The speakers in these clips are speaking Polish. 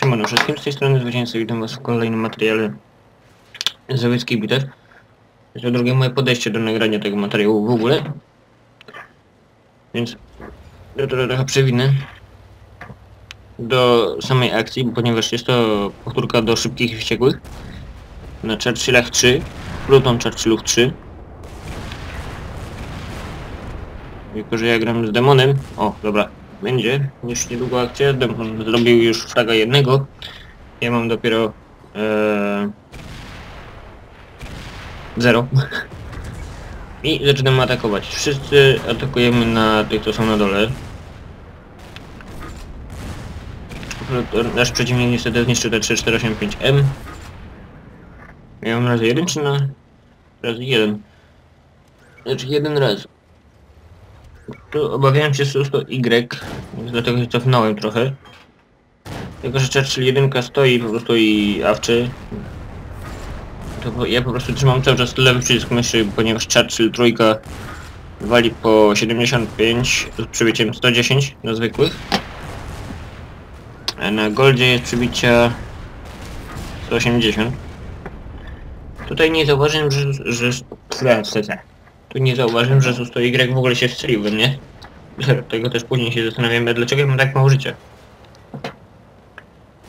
Siemano wszystkim, z tej strony Zwycięzcy, witam was w kolejnym materiale z Łyckich Bitew. Jest to drugie moje podejście do nagrania tego materiału w ogóle. Więc ja to trochę przewinę do samej akcji, ponieważ jest to powtórka do szybkich i wściekłych. Na Churchillach 3, Pluton Churchillów 3. Jako, że ja gram z demonem. O, dobra, będzie. Już niedługo akcja. Zrobił już fraga jednego. Ja mam dopiero... E, zero. I zaczynamy atakować. Wszyscy atakujemy na tych, co są na dole. Nasz przeciwnik niestety zniszczył te 3485M. Miałem razy jeden czy na... Razy jeden. Znaczy jeden raz. Tu obawiałem się susto Y, więc dlatego się cofnąłem trochę. Tylko, że Churchill 1 stoi po prostu i awczy. To ja po prostu trzymam cały czas lewy przycisk myszy, ponieważ Churchill trójka wali po 75 z przybiciem 110 na zwykłych. A na Goldzie jest przybicia 180. Tutaj nie zauważyłem, że... że... że tu nie zauważyłem, że Susto Y w ogóle się strzelił we mnie. Tego też później się zastanawiamy, dlaczego mam tak mało życia.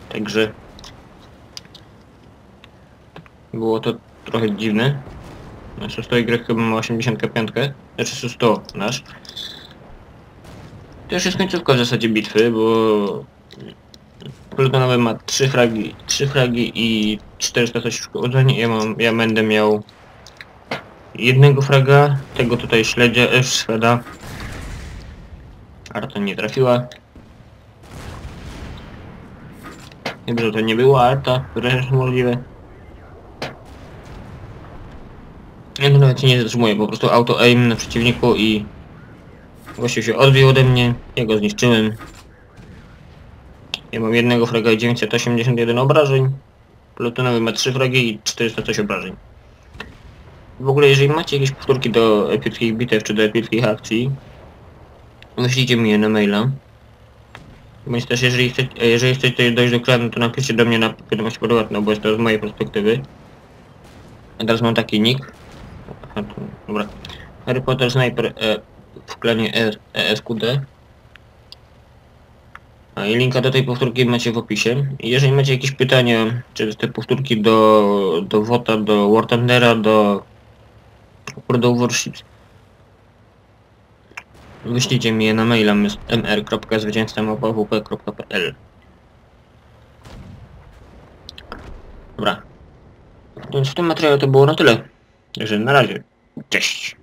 Także... Było to trochę dziwne. Na Susto Y chyba ma 85, znaczy Susto nasz. To już jest końcówka w zasadzie bitwy, bo... Plutonowy ma 3 fragi, 3 fragi i 400 coś uszkodzeń. Ja mam, ja będę miał jednego fraga, tego tutaj śledzia, e, Szweda. Arta nie trafiła. Chyba, że to nie była Arta, wręcz możliwe. Ja to nawet się nie zatrzymuję, po prostu auto aim na przeciwniku i gościu się odbił ode mnie, ja go zniszczyłem. Ja mam jednego fraga i 981 obrażeń. Plutonowy ma 3 fragi i 400 coś obrażeń. W ogóle jeżeli macie jakieś powtórki do epickich bitew czy do epickich akcji, wyślijcie mi je na maila. Bądź też jeżeli, chce, jeżeli chcecie dojść do klanu, to napiszcie do mnie na wiadomość prywatną, bo jest to z mojej perspektywy. A teraz mam taki nick. Aha, dobra. Harry Potter Sniper e, w klanie E- ESQD. A i linka do tej powtórki macie w opisie. I jeżeli macie jakieś pytania, czy te powtórki do, do WOTA, do War Thundera, do Of Warships, wyślijcie mi je na maila mr.zwycięzca.wp.pl Dobra. Więc w tym materiale to było na tyle. Także na razie. Cześć.